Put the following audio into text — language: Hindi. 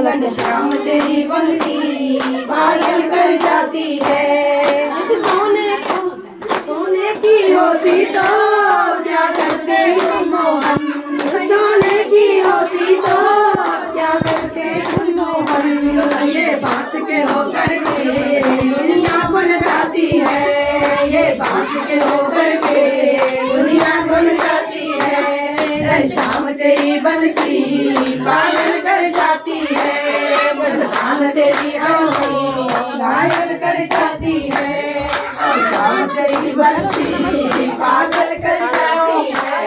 शाम तेरी बंसी पायल कर जाती है। सोने सोने की होती तो क्या करते मोहन? सोने की होती तो क्या करते मोहन? ये बाँस के होकर के दुनिया बन जाती है। ये बाँस के होकर के दुनिया बन जाती है। शाम तेरी बंसी पागल कर जाती हमें घायल कर जाती है गरीब बच्ची पागल कर जाती है